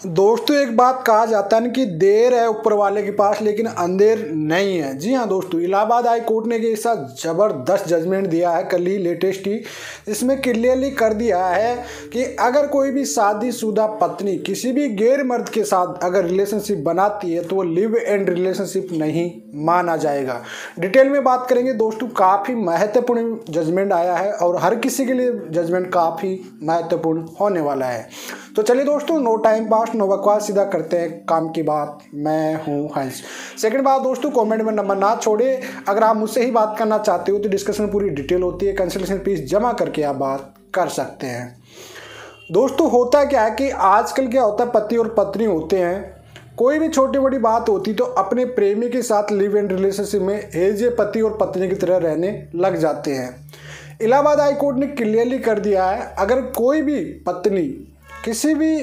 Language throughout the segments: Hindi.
दोस्तों एक बात कहा जाता है कि देर है ऊपर वाले के पास, लेकिन अंधेर नहीं है। जी हाँ दोस्तों, इलाहाबाद हाई कोर्ट ने ऐसा ज़बरदस्त जजमेंट दिया है, कल ही लेटेस्ट ही। इसमें क्लियरली कर दिया है कि अगर कोई भी शादीशुदा पत्नी किसी भी गैर मर्द के साथ अगर रिलेशनशिप बनाती है तो वो लिव एंड रिलेशनशिप नहीं माना जाएगा। डिटेल में बात करेंगे, दोस्तों, काफ़ी महत्वपूर्ण जजमेंट आया है और हर किसी के लिए जजमेंट काफ़ी महत्वपूर्ण होने वाला है। तो चलिए दोस्तों नो टाइम पास नो बकवास सीधा करते हैं, काम की बात। मैं हूँ हंस। सेकंड बात, दोस्तों कमेंट में नंबर ना छोड़े। अगर आप मुझसे ही बात करना चाहते हो तो डिस्कशन पूरी डिटेल होती है। कंसल्टेशन फ़ीस जमा करके आप बात कर सकते हैं। दोस्तों, होता क्या है कि आजकल क्या होता है, पति और पत्नी होते हैं। कोई भी छोटी बड़ी बात होती तो अपने प्रेमी के साथ लिव इन रिलेशनशिप में ए पति और पत्नी की तरह रहने लग जाते हैं। इलाहाबाद हाई कोर्ट ने क्लियरली कर दिया है, अगर कोई भी पत्नी किसी भी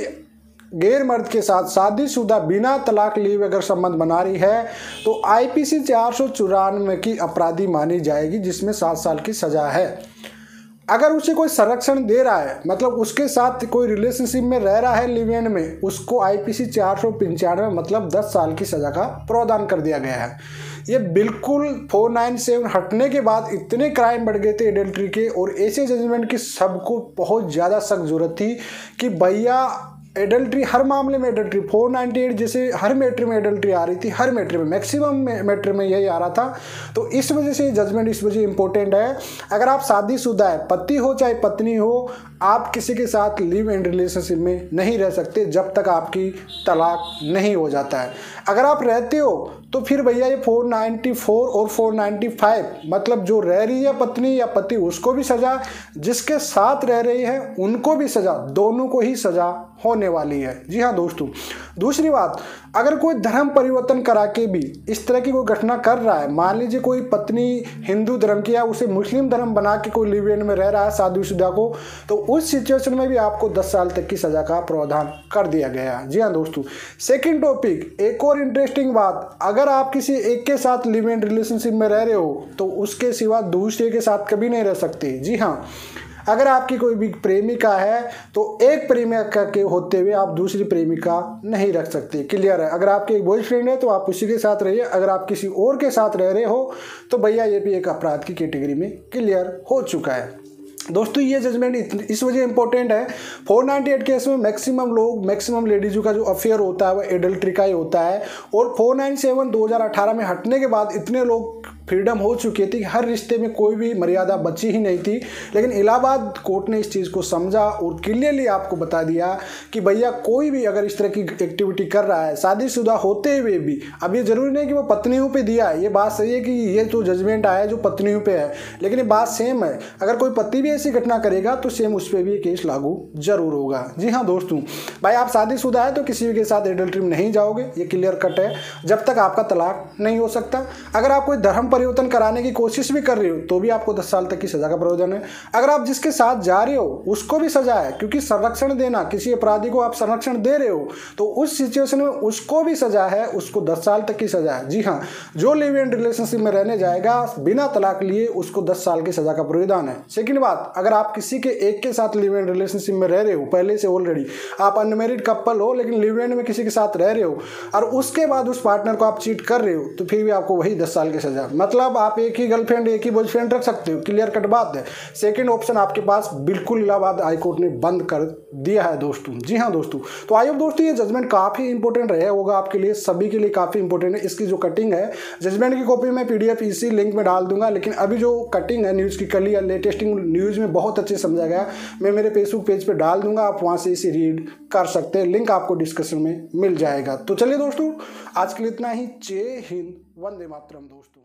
गैर मर्द के साथ शादीशुदा बिना तलाक लिए अगर संबंध बना रही है तो आईपीसी चार सौ चौरानवे की अपराधी मानी जाएगी, जिसमें सात साल की सजा है। अगर उसे कोई संरक्षण दे रहा है मतलब उसके साथ कोई रिलेशनशिप में रह रहा है लिवेंड में, उसको आईपीसी चार सौ पंचानवे मतलब दस साल की सजा का प्रावधान कर दिया गया है। ये बिल्कुल फोर नाइन सेवन हटने के बाद इतने क्राइम बढ़ गए थे एडल्ट्री के, और ऐसे जजमेंट की सबको बहुत ज़्यादा सख्त ज़रूरत थी कि भैया एडल्ट्री हर मामले में एडल्ट्री 498 जैसे हर मैट्री में एडल्ट्री आ रही थी, हर मैट्री में मैक्सिमम मैट्री में यही आ रहा था। तो इस वजह से जजमेंट इस वजह इंपॉर्टेंट है। अगर आप शादीशुदा है, पति हो चाहे पत्नी हो, आप किसी के साथ लिव इन रिलेशनशिप में नहीं रह सकते जब तक आपकी तलाक नहीं हो जाता है। अगर आप रहते हो तो फिर भैया ये 494 और 495 मतलब जो रह रही है पत्नी या पति, उसको भी सजा, जिसके साथ रह रही है, उनको भी सजा, दोनों को ही सजा होने वाली है। जी हाँ दोस्तों, दूसरी बात, अगर कोई धर्म परिवर्तन करा के भी इस तरह की कोई घटना कर रहा है, मान लीजिए कोई पत्नी हिंदू धर्म की या उसे मुस्लिम धर्म बना के कोई लिवियन में रह रहा है साधु शादीशुदा को तो उस सिचुएशन में भी आपको 10 साल तक की सजा का प्रावधान कर दिया गया है। जी हाँ दोस्तों सेकंड टॉपिक एक और इंटरेस्टिंग बात, अगर आप किसी एक के साथ लिव इन रिलेशनशिप में रह रहे हो तो उसके सिवा दूसरे के साथ कभी नहीं रह सकते। जी हाँ अगर आपकी कोई भी प्रेमिका है तो एक प्रेमिका के होते हुए आप दूसरी प्रेमिका नहीं रख सकते। क्लियर है? अगर आपके एक बॉयफ्रेंड है तो आप उसी के साथ रहिए। अगर आप किसी और के साथ रह रहे हो तो भैया ये भी एक अपराध की कैटेगरी में क्लियर हो चुका है। दोस्तों, ये जजमेंट इस वजह इंपॉर्टेंट है। 498 केस में मैक्सिमम लोग मैक्सिमम लेडीजों का जो अफेयर होता है, वो एडल्ट्री का ही होता है। और 497 2018 में हटने के बाद इतने लोग फ्रीडम हो चुकी थी, हर रिश्ते में कोई भी मर्यादा बची ही नहीं थी। लेकिन इलाहाबाद कोर्ट ने इस चीज़ को समझा और क्लियरली आपको बता दिया कि भैया कोई भी अगर इस तरह की एक्टिविटी कर रहा है, शादीशुदा होते हुए भी, अब ये ज़रूरी नहीं कि वो पत्नियों पे दिया है। ये बात सही है कि ये जो जजमेंट आया है, जो पत्नियों पे है, लेकिन ये बात सेम है। अगर कोई पति भी ऐसी घटना करेगा तो सेम उस पर भी ये केस लागू ज़रूर होगा। जी हाँ दोस्तों भाई, आप शादीशुदा है तो किसी के साथ एडल्ट्री में नहीं जाओगे। ये क्लियर कट है। जब तक आपका तलाक नहीं हो सकता। अगर आप कोई धर्म परिवर्तन कराने की कोशिश भी कर रही हो तो भी आपको दस साल तक की सजा का प्रावधान है। अगर आप जिसके साथ जा रहे हो, उसको भी सजा है, क्योंकि संरक्षण देना, किसी अपराधी को आप संरक्षण दे रहे हो तो उस सिचुएशन में उसको भी सजा है, उसको दस साल तक की सजा है। जी हाँ जो लिव इन रिलेशनशिप में रहने जाएगा, बिना तलाक लिए उसको दस साल की सजा का प्रावधान है। सेकेंड बात, अगर आप किसी के एक के साथ लिव इन रिलेशनशिप में रह रहे हो, पहले से ऑलरेडी आप अनमेरिड कपल हो, लेकिन लिव इन में किसी के साथ रह रहे हो, और उसके बाद उस पार्टनर को आप चीट कर रहे हो तो फिर भी आपको वही दस साल की सजा मतलब आप एक ही गर्लफ्रेंड एक ही बॉयफ्रेंड रख सकते हो क्लियर कट बात है। सेकेंड ऑप्शन आपके पास बिल्कुल इलाहाबाद हाईकोर्ट ने बंद कर दिया है दोस्तों। जी हाँ दोस्तों तो आई होप दोस्तों ये जजमेंट काफ़ी इंपॉर्टेंट रहे होगा आपके लिए, सभी के लिए काफ़ी इंपॉर्टेंट है। इसकी जो कटिंग है जजमेंट की कॉपी मैं पीडीएफ इसी लिंक में डाल दूँगा, लेकिन अभी जो कटिंग है न्यूज़ की, कली या लेटेस्टिंग न्यूज़ में बहुत अच्छे समझा गया। मैं मेरे फेसबुक पेज पे डाल दूँगा, आप वहाँ से इसे रीड कर सकते हैं लिंक आपको डिस्कशन में मिल जाएगा। तो चलिए दोस्तों, आज के लिए इतना ही। जय हिंद, वंदे मातरम दोस्तों।